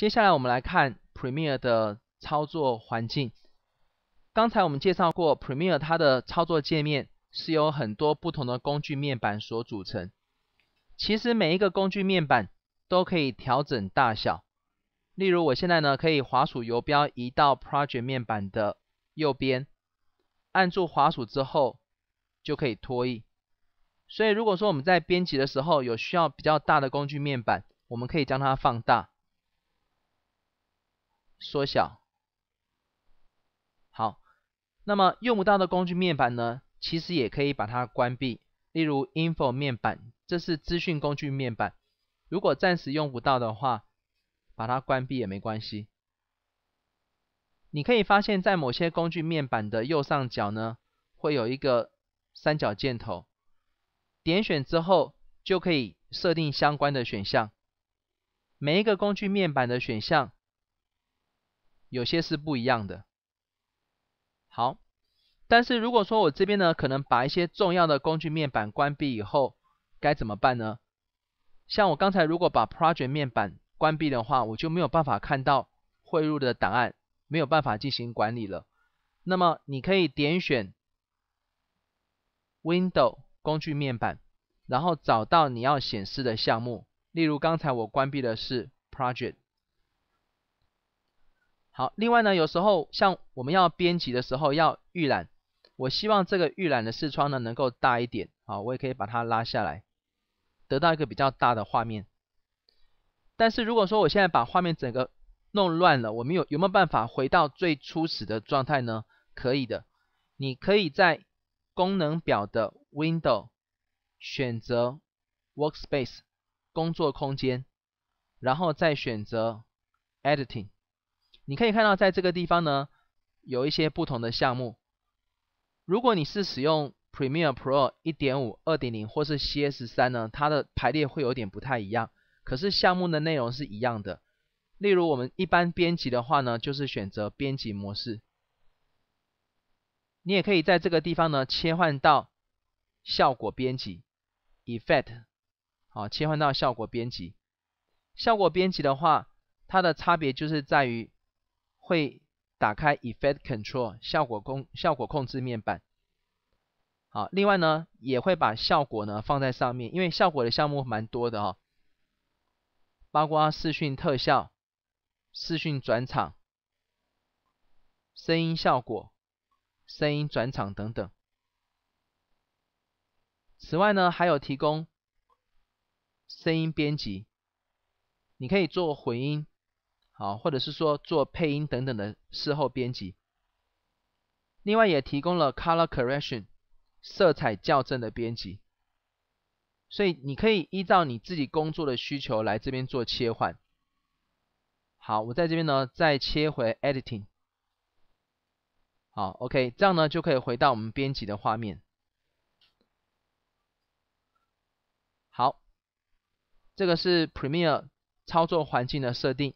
接下来我们来看 Premiere 的操作环境。刚才我们介绍过 Premiere 它的操作界面是由很多不同的工具面板所组成。其实每一个工具面板都可以调整大小。例如我现在呢可以滑鼠游标移到 Project 面板的右边，按住滑鼠之后就可以拖移。所以如果说我们在编辑的时候有需要比较大的工具面板，我们可以将它放大。缩小，好，那么用不到的工具面板呢，其实也可以把它关闭。例如 Info 面板，这是资讯工具面板，如果暂时用不到的话，把它关闭也没关系。你可以发现，在某些工具面板的右上角呢，会有一个三角箭头，点选之后就可以设定相关的选项。每一个工具面板的选项。有些是不一样的。好，但是如果说我这边呢，可能把一些重要的工具面板关闭以后，该怎么办呢？像我刚才如果把 Project 面板关闭的话，我就没有办法看到汇入的档案，没有办法进行管理了。那么你可以点选 Window 工具面板，然后找到你要显示的项目。例如刚才我关闭的是 Project。好，另外呢，有时候像我们要编辑的时候要预览，我希望这个预览的视窗呢能够大一点，好，我也可以把它拉下来，得到一个比较大的画面。但是如果说我现在把画面整个弄乱了，我们有有没有办法回到最初始的状态呢？可以的，你可以在功能表的 Window 选择 Workspace 工作空间，然后再选择 Editing。你可以看到，在这个地方呢，有一些不同的项目。如果你是使用 Premiere Pro 1.5、2.0或是 CS3 呢，它的排列会有点不太一样。可是项目的内容是一样的。例如我们一般编辑的话呢，就是选择编辑模式。你也可以在这个地方呢切换到效果编辑 Effect，好，切换到效果编辑。效果编辑的话，它的差别就是在于。会打开 Effect Control 效果控效果控制面板。好，另外呢，也会把效果呢放在上面，因为效果的项目蛮多的哈，包括视讯特效、视讯转场、声音效果、声音转场等等。此外呢，还有提供声音编辑，你可以做混音。好，或者是说做配音等等的事后编辑。另外也提供了 Color Correction 色彩校正的编辑，所以你可以依照你自己工作的需求来这边做切换。好，我在这边呢再切回 Editing。好，OK，这样呢就可以回到我们编辑的画面。好，这个是 Premiere 操作环境的设定。